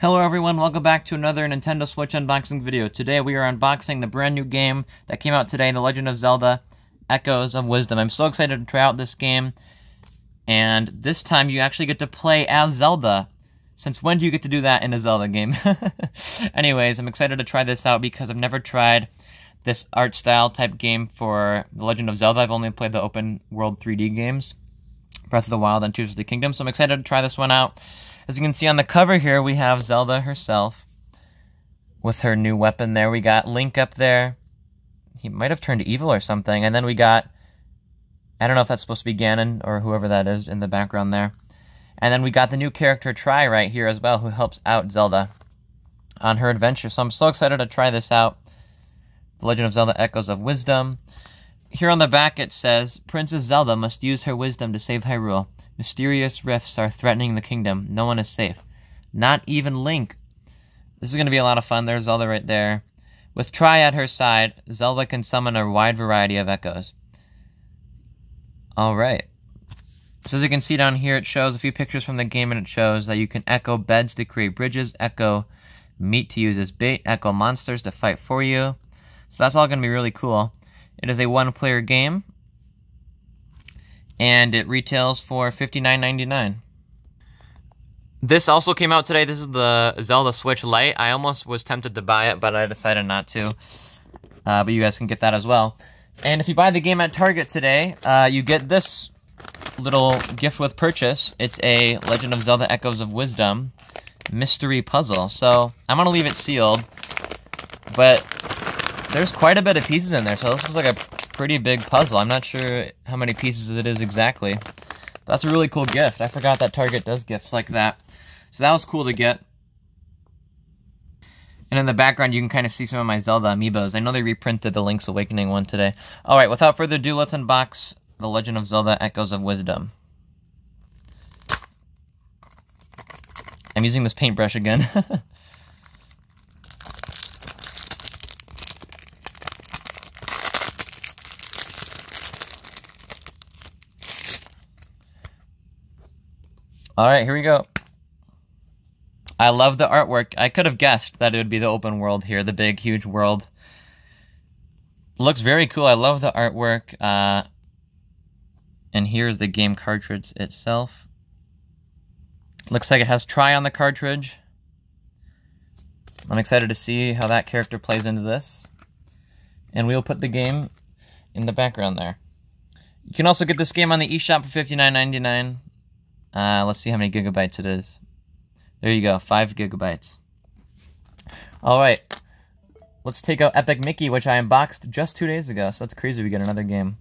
Hello everyone, welcome back to another Nintendo Switch unboxing video. Today we are unboxing the brand new game that came out today, The Legend of Zelda Echoes of Wisdom. I'm so excited to try out this game, and this time you actually get to play as Zelda. Since when do you get to do that in a Zelda game? Anyways, I'm excited to try this out because I've never tried this art style type game for The Legend of Zelda. I've only played the open world 3D games, Breath of the Wild and Tears of the Kingdom, so I'm excited to try this one out. As you can see on the cover here, we have Zelda herself with her new weapon there. We got Link up there. He might have turned evil or something. And then we got, I don't know if that's supposed to be Ganon or whoever that is in the background there. And then we got the new character Tri right here as well, who helps out Zelda on her adventure. So I'm so excited to try this out. The Legend of Zelda Echoes of Wisdom. Here on the back it says, Princess Zelda must use her wisdom to save Hyrule. Mysterious rifts are threatening the kingdom. No one is safe. Not even Link. This is going to be a lot of fun. There's Zelda right there. With Tri at her side, Zelda can summon a wide variety of echoes. Alright. So as you can see down here, it shows a few pictures from the game, and it shows that you can echo beds to create bridges, echo meat to use as bait, echo monsters to fight for you. So that's all going to be really cool. It is a one-player game, and it retails for $59.99. This also came out today. This is the Zelda Switch Lite. I almost was tempted to buy it, but I decided not to. Uh, but you guys can get that as well. And if you buy the game at Target today, uh, you get this little gift with purchase. It's a Legend of Zelda Echoes of Wisdom mystery puzzle. So I'm going to leave it sealed, but there's quite a bit of pieces in there. So this was like a pretty big puzzle. I'm not sure how many pieces it is exactly. That's a really cool gift. I forgot that Target does gifts like that. So that was cool to get. And in the background, you can kind of see some of my Zelda amiibos. I know they reprinted the Link's Awakening one today. Alright, without further ado, let's unbox The Legend of Zelda Echoes of Wisdom. I'm using this paintbrush again. All right, here we go. I love the artwork. I could have guessed that it would be the open world here, the big, huge world. Looks very cool. I love the artwork. Uh, and here's the game cartridge itself. Looks like it has Tri on the cartridge. I'm excited to see how that character plays into this. And we'll put the game in the background there. You can also get this game on the eShop for $59.99. Uh, let's see how many gigabytes it is. There you go, 5 gigabytes. Alright, let's take out Epic Mickey, which I unboxed just two days ago, so that's crazy we get another game.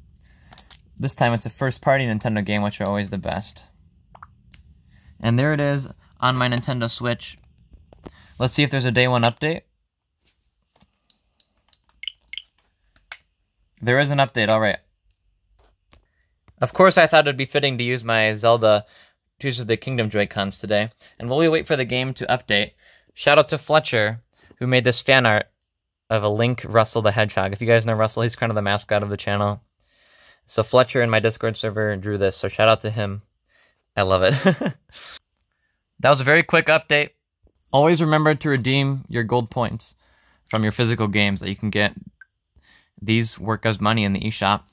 This time it's a first-party Nintendo game, which are always the best. And there it is on my Nintendo Switch. Let's see if there's a day one update. There is an update, alright. Of course I thought it'd be fitting to use my Zelda Tears of the Kingdom Joy-Cons today. And while we wait for the game to update, shout out to Fletcher, who made this fan art of a Link Russell the Hedgehog. If you guys know Russell, he's kind of the mascot of the channel. So Fletcher in my Discord server drew this, so shout out to him. I love it. that was a very quick update. Always remember to redeem your gold points from your physical games that you can get. These work as money in the eShop.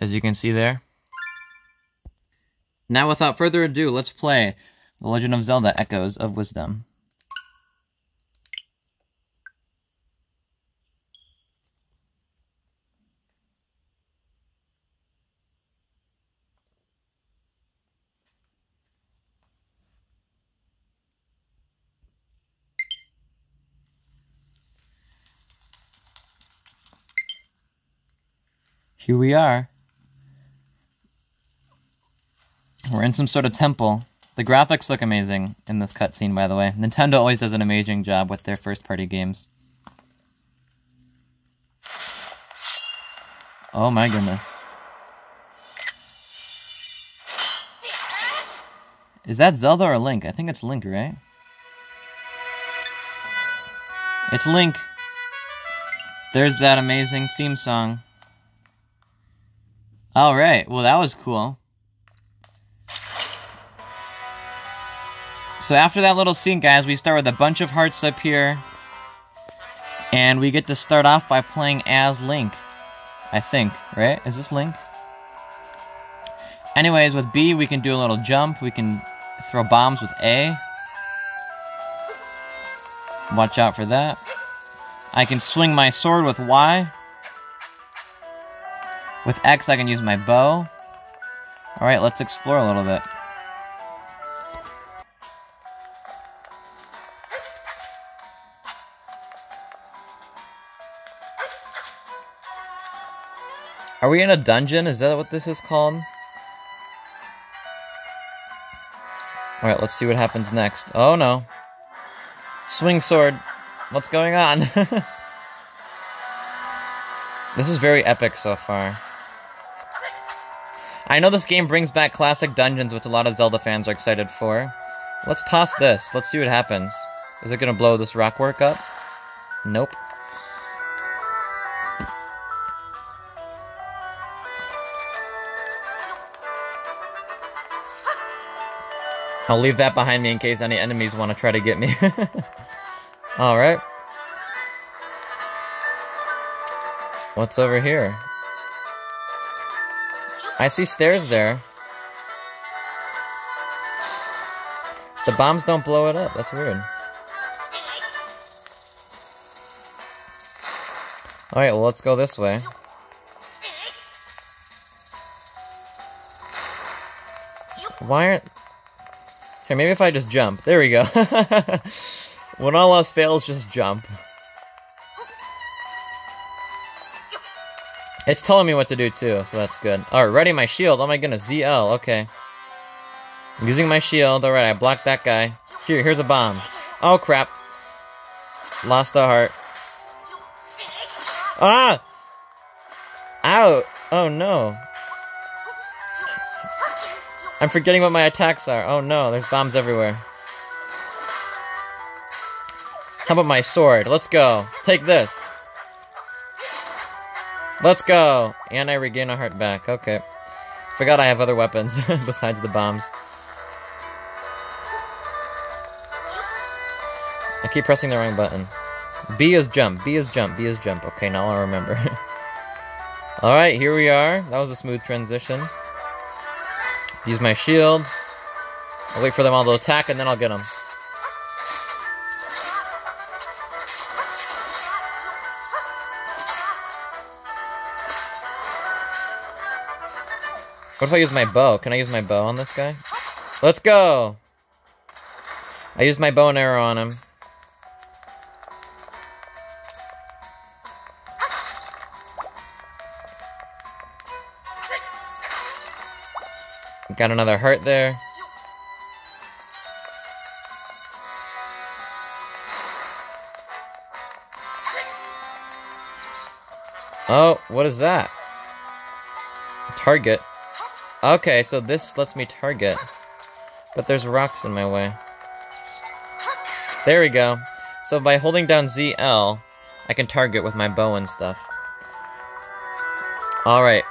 As you can see there. Now, without further ado, let's play The Legend of Zelda Echoes of Wisdom. Here we are. We're in some sort of temple. The graphics look amazing in this cutscene, by the way. Nintendo always does an amazing job with their first-party games. Oh my goodness. Is that Zelda or Link? I think it's Link, right? It's Link. There's that amazing theme song. Alright, well that was cool. So after that little scene, guys, we start with a bunch of hearts up here. And we get to start off by playing as Link. I think, right? Is this Link? Anyways, with B, we can do a little jump. We can throw bombs with A. Watch out for that. I can swing my sword with Y. With X, I can use my bow. Alright, let's explore a little bit. Are we in a dungeon? Is that what this is called? Alright, let's see what happens next. Oh no. Swing sword. What's going on? this is very epic so far. I know this game brings back classic dungeons, which a lot of Zelda fans are excited for. Let's toss this. Let's see what happens. Is it gonna blow this rockwork up? Nope. I'll leave that behind me in case any enemies want to try to get me. Alright. What's over here? I see stairs there. The bombs don't blow it up. That's weird. Alright, well, let's go this way. Why aren't... Okay, maybe if I just jump. There we go. when all else fails, just jump. It's telling me what to do too, so that's good. Alright, ready my shield. Oh my goodness, ZL, okay. I'm using my shield. Alright, I blocked that guy. Here, here's a bomb. Oh crap. Lost a heart. Ah! Ow! Oh no. I'm forgetting what my attacks are. Oh no, there's bombs everywhere. How about my sword? Let's go. Take this. Let's go. And I regain a heart back. Okay. Forgot I have other weapons besides the bombs. I keep pressing the wrong button. B is jump. B is jump. B is jump. Okay, now I'll remember. Alright, here we are. That was a smooth transition. Use my shield. I'll wait for them all to attack, and then I'll get them. What if I use my bow? Can I use my bow on this guy? Let's go! I used my bow and arrow on him. Got another heart there. Oh, what is that? Target. Okay, so this lets me target. But there's rocks in my way. There we go. So by holding down ZL, I can target with my bow and stuff. Alright.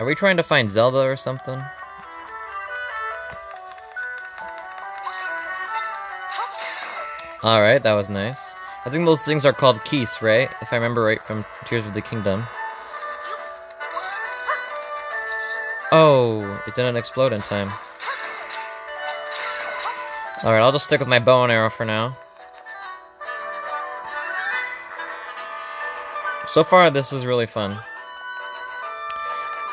Are we trying to find Zelda or something? Alright, that was nice. I think those things are called keys, right? If I remember right from Tears of the Kingdom. Oh, it didn't explode in time. Alright, I'll just stick with my bow and arrow for now. So far, this is really fun.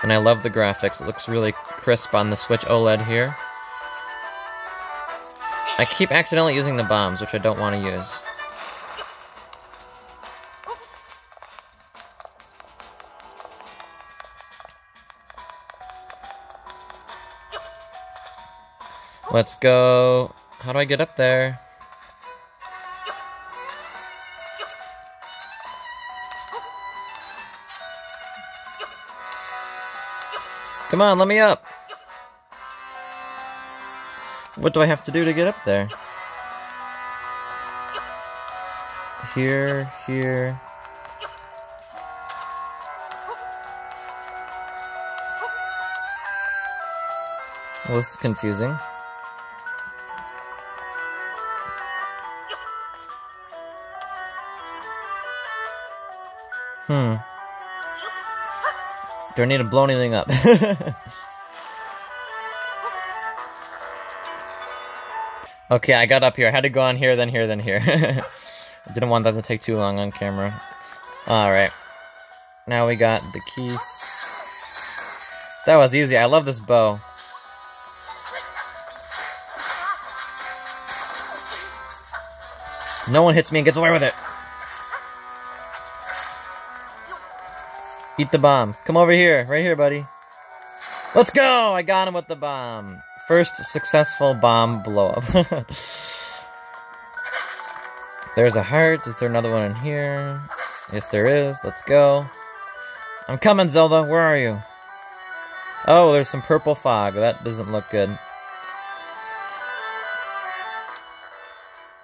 And I love the graphics. It looks really crisp on the Switch OLED here. I keep accidentally using the bombs, which I don't want to use. Let's go. How do I get up there? Come on, let me up. What do I have to do to get up there? Here, here. Well, this is confusing. Hmm. Do I need to blow anything up? okay, I got up here. I had to go on here, then here, then here. I didn't want that to take too long on camera. Alright. Now we got the keys. That was easy. I love this bow. No one hits me and gets away with it. Eat the bomb. Come over here. Right here, buddy. Let's go! I got him with the bomb. First successful bomb blow up. There's a heart. Is there another one in here? Yes, there is. Let's go. I'm coming, Zelda. Where are you? Oh, there's some purple fog. That doesn't look good.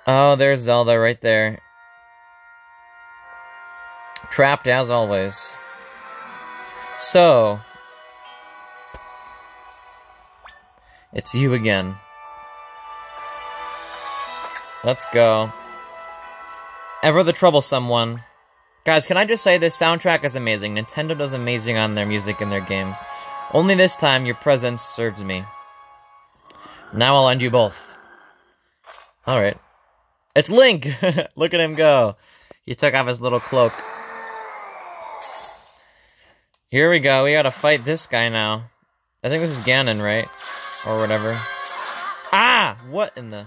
Oh, there's Zelda right there. Trapped as always. So, it's you again. Let's go. Ever the troublesome one. Guys, can I just say this soundtrack is amazing. Nintendo does amazing on their music and their games. Only this time, your presence serves me. Now I'll end you both. Alright. It's Link! Look at him go. He took off his little cloak. Here we go. We gotta fight this guy now. I think this is Ganon, right? Or whatever. Ah! What in the...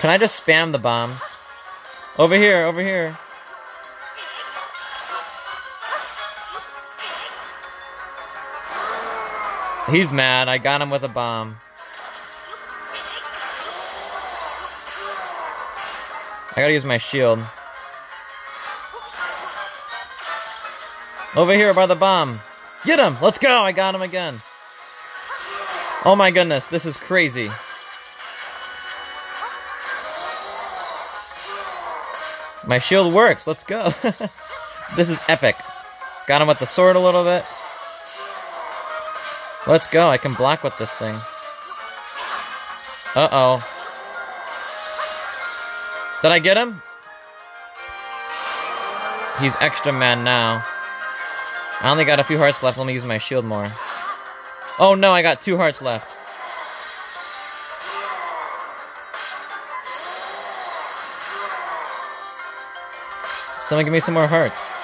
Can I just spam the bombs? Over here, over here. He's mad. I got him with a bomb. I gotta use my shield. Over here by the bomb. Get him! Let's go! I got him again. Oh my goodness, this is crazy. My shield works. Let's go. this is epic. Got him with the sword a little bit. Let's go. I can block with this thing. Uh-oh. Did I get him? He's extra man now. I only got a few hearts left. Let me use my shield more. Oh no, I got two hearts left. Someone give me some more hearts.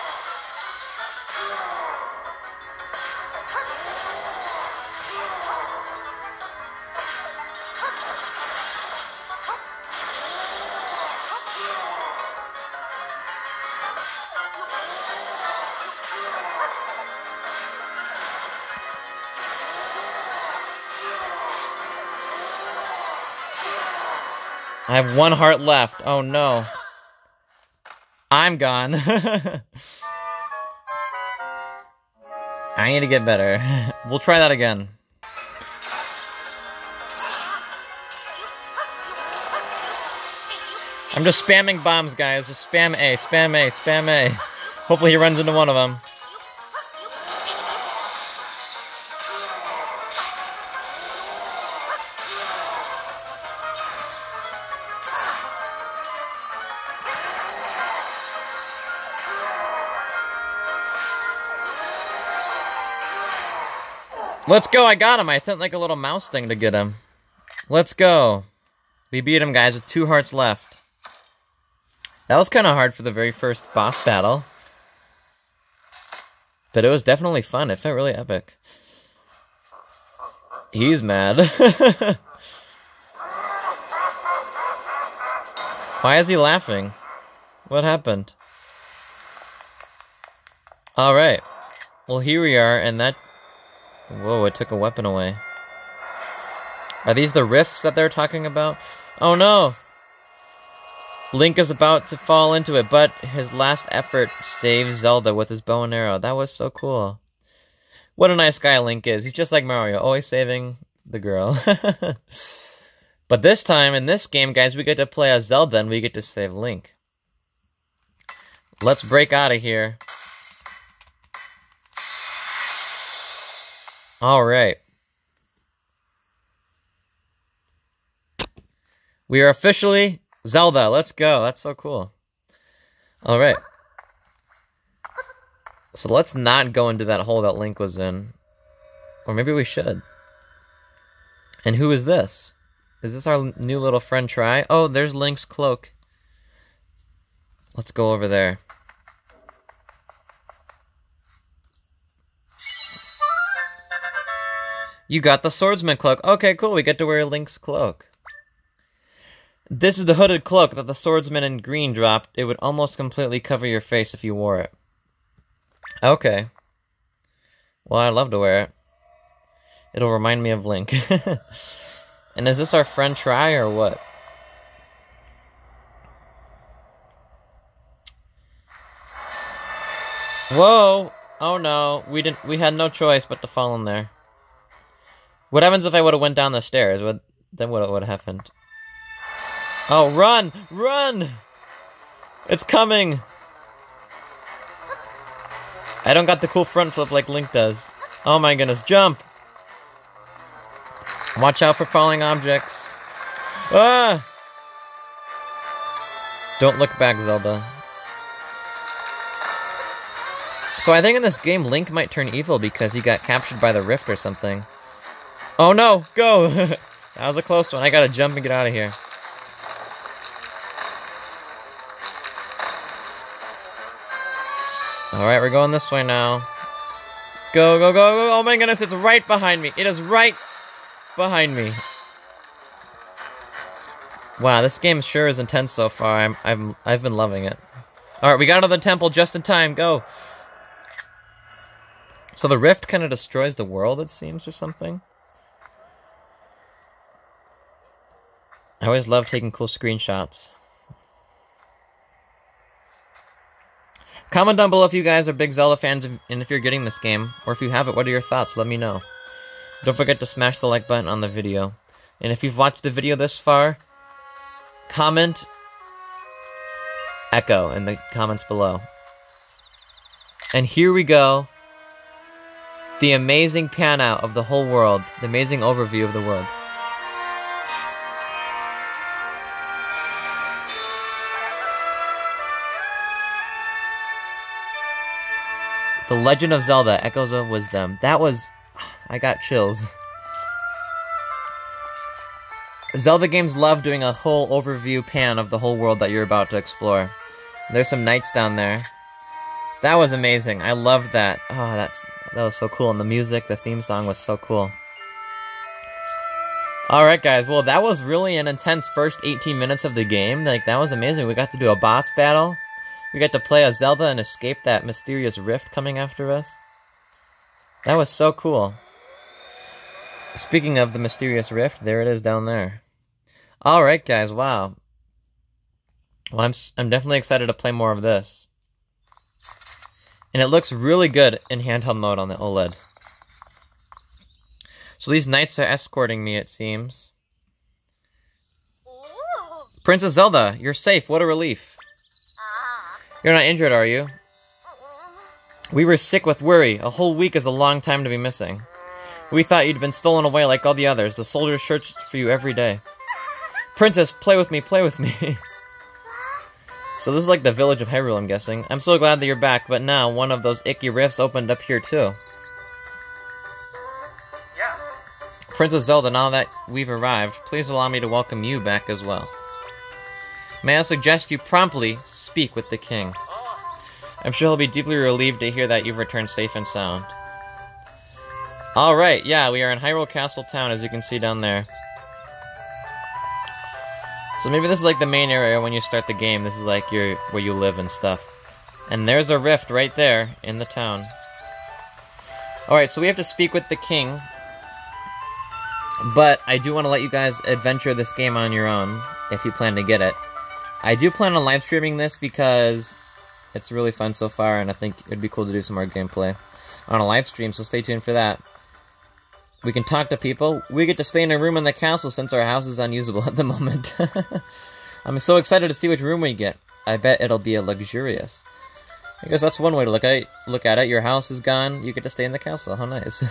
One heart left. Oh no. I'm gone. I need to get better. we'll try that again. I'm just spamming bombs, guys. Just spam A, spam A, spam A. Hopefully he runs into one of them. Let's go, I got him. I sent like a little mouse thing to get him. Let's go. We beat him, guys, with two hearts left. That was kind of hard for the very first boss battle. But it was definitely fun. It felt really epic. He's mad. Why is he laughing? What happened? Alright. Well, here we are, and that Whoa, it took a weapon away. Are these the rifts that they're talking about? Oh no! Link is about to fall into it, but his last effort saves Zelda with his bow and arrow. That was so cool. What a nice guy Link is. He's just like Mario, always saving the girl. but this time, in this game, guys, we get to play as Zelda and we get to save Link. Let's break out of here. All right. We are officially Zelda, let's go. That's so cool. All right. So let's not go into that hole that Link was in. Or maybe we should. And who is this? Is this our new little friend Tri? Oh, there's Link's cloak. Let's go over there. You got the swordsman cloak. Okay, cool. We get to wear Link's cloak. This is the hooded cloak that the swordsman in green dropped. It would almost completely cover your face if you wore it. Okay. Well, I'd love to wear it. It'll remind me of Link. and is this our friend Tri or what? Whoa! Oh no, we didn't. We had no choice but to fall in there. What happens if I would have went down the stairs? What then? What would have happened? Oh, run! Run! It's coming! I don't got the cool front flip like Link does. Oh my goodness, jump! Watch out for falling objects. Ah! Don't look back, Zelda. So I think in this game, Link might turn evil because he got captured by the Rift or something. Oh no, go! that was a close one. I gotta jump and get out of here. Alright, we're going this way now. Go, go, go, go. Oh my goodness, it's right behind me. It is right behind me. Wow, this game sure is intense so far. I'm, I'm, I've been loving it. Alright, we got out of the temple just in time. Go. So the rift kind of destroys the world, it seems, or something? I always love taking cool screenshots. Comment down below if you guys are big Zelda fans and if you're getting this game, or if you have it, what are your thoughts? Let me know. Don't forget to smash the like button on the video. And if you've watched the video this far, comment Echo in the comments below. And here we go. The amazing pan out of the whole world. The amazing overview of the world. The Legend of Zelda, Echoes of Wisdom. That was... I got chills. Zelda games love doing a whole overview pan of the whole world that you're about to explore. There's some knights down there. That was amazing. I loved that. Oh, that's that was so cool. And the music, the theme song was so cool. Alright guys, well that was really an intense first 18 minutes of the game. Like, that was amazing. We got to do a boss battle. We got to play as Zelda and escape that mysterious rift coming after us. That was so cool. Speaking of the mysterious rift, there it is down there. Alright guys, wow. Well, I'm, I'm definitely excited to play more of this. And it looks really good in handheld mode on the OLED. So these knights are escorting me, it seems. Princess Zelda, you're safe. What a relief. You're not injured, are you? We were sick with worry. A whole week is a long time to be missing. We thought you'd been stolen away like all the others. The soldiers searched for you every day. Princess, play with me, play with me. so this is like the village of Hyrule, I'm guessing. I'm so glad that you're back, but now one of those icky rifts opened up here too. Yeah. Princess Zelda, now that we've arrived, please allow me to welcome you back as well. May I suggest you promptly speak with the king? I'm sure he'll be deeply relieved to hear that you've returned safe and sound. Alright, yeah, we are in Hyrule Castle Town, as you can see down there. So maybe this is like the main area when you start the game. This is like your where you live and stuff. And there's a rift right there in the town. Alright, so we have to speak with the king. But I do want to let you guys adventure this game on your own, if you plan to get it. I do plan on live streaming this because it's really fun so far, and I think it'd be cool to do some more gameplay on a live stream, so stay tuned for that. We can talk to people. We get to stay in a room in the castle since our house is unusable at the moment. I'm so excited to see which room we get. I bet it'll be a luxurious. I guess that's one way to look at. Look at it. Your house is gone. You get to stay in the castle. How nice.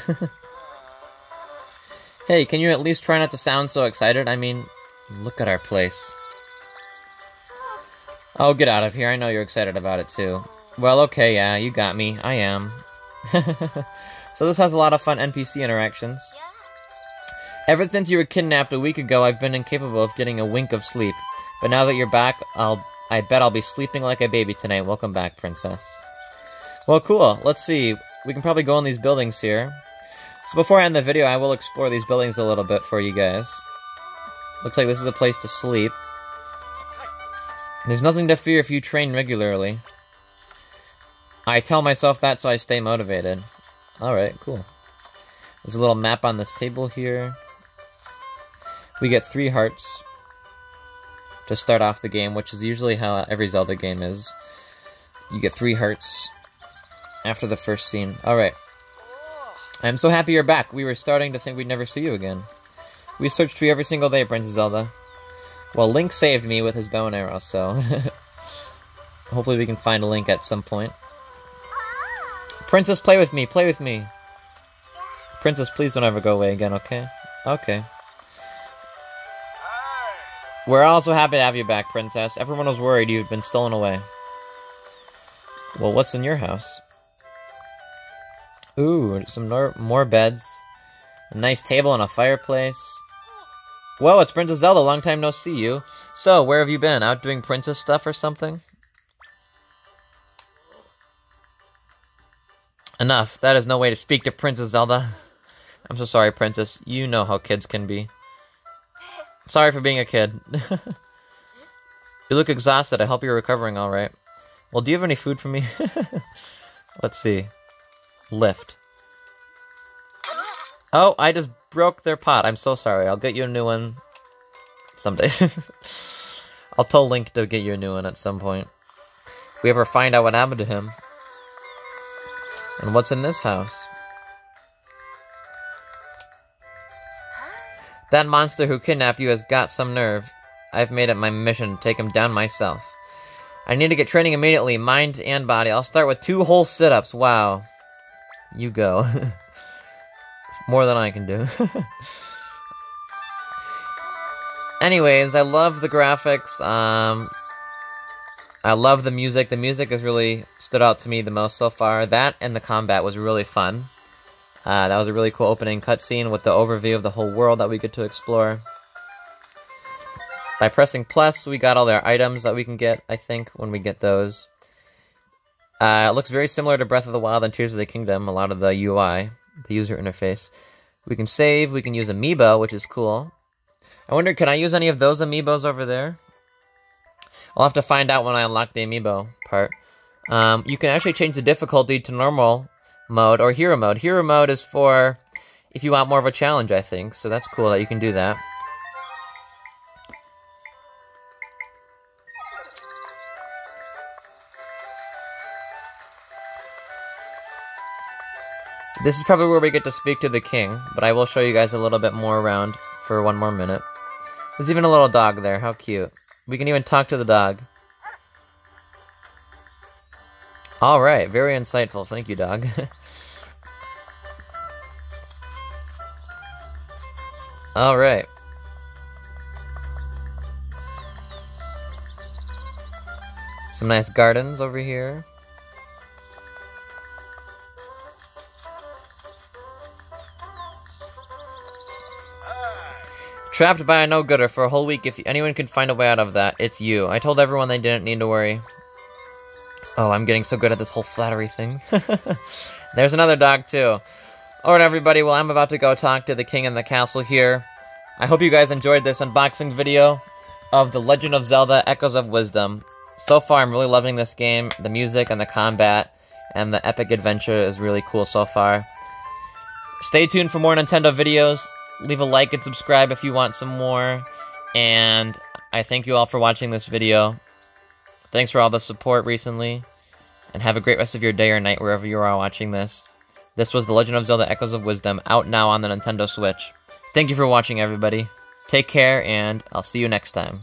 hey, can you at least try not to sound so excited? I mean, look at our place. Oh, get out of here. I know you're excited about it too. Well, okay, yeah, you got me. I am. so this has a lot of fun NPC interactions. Ever since you were kidnapped a week ago, I've been incapable of getting a wink of sleep. But now that you're back, I'll I bet I'll be sleeping like a baby tonight. Welcome back, princess. Well, cool. Let's see. We can probably go in these buildings here. So before I end the video, I will explore these buildings a little bit for you guys. Looks like this is a place to sleep. There's nothing to fear if you train regularly. I tell myself that so I stay motivated. Alright, cool. There's a little map on this table here. We get three hearts to start off the game, which is usually how every Zelda game is. You get three hearts after the first scene. Alright. I'm so happy you're back. We were starting to think we'd never see you again. We searched for you every single day, Princess Zelda. Well, Link saved me with his bow and arrow, so... Hopefully we can find a Link at some point. Princess, play with me, play with me! Princess, please don't ever go away again, okay? Okay. We're also happy to have you back, Princess. Everyone was worried you'd been stolen away. Well, what's in your house? Ooh, some more beds. A nice table and a fireplace. Whoa, it's Princess Zelda. Long time no see you. So, where have you been? Out doing princess stuff or something? Enough. That is no way to speak to Princess Zelda. I'm so sorry, Princess. You know how kids can be. Sorry for being a kid. you look exhausted. I hope you're recovering alright. Well, do you have any food for me? Let's see. Lift. Oh, I just broke their pot. I'm so sorry. I'll get you a new one someday. I'll tell Link to get you a new one at some point. We ever find out what happened to him. And what's in this house? That monster who kidnapped you has got some nerve. I've made it my mission to take him down myself. I need to get training immediately, mind and body. I'll start with two whole sit-ups. Wow. You go. more than I can do. Anyways, I love the graphics. Um, I love the music. The music has really stood out to me the most so far. That and the combat was really fun. Uh, that was a really cool opening cutscene with the overview of the whole world that we get to explore. By pressing plus, we got all their items that we can get, I think, when we get those. Uh, it looks very similar to Breath of the Wild and Tears of the Kingdom, a lot of the UI the user interface. We can save, we can use amiibo, which is cool. I wonder, can I use any of those amiibos over there? I'll have to find out when I unlock the amiibo part. Um, you can actually change the difficulty to normal mode or hero mode. Hero mode is for if you want more of a challenge, I think. So that's cool that you can do that. This is probably where we get to speak to the king, but I will show you guys a little bit more around for one more minute. There's even a little dog there, how cute. We can even talk to the dog. Alright, very insightful, thank you dog. Alright. Some nice gardens over here. Trapped by a no-gooder for a whole week. If anyone can find a way out of that, it's you. I told everyone they didn't need to worry. Oh, I'm getting so good at this whole flattery thing. There's another dog, too. Alright, everybody, well, I'm about to go talk to the king in the castle here. I hope you guys enjoyed this unboxing video of The Legend of Zelda Echoes of Wisdom. So far, I'm really loving this game. The music and the combat and the epic adventure is really cool so far. Stay tuned for more Nintendo videos leave a like and subscribe if you want some more. And I thank you all for watching this video. Thanks for all the support recently. And have a great rest of your day or night wherever you are watching this. This was The Legend of Zelda Echoes of Wisdom, out now on the Nintendo Switch. Thank you for watching, everybody. Take care, and I'll see you next time.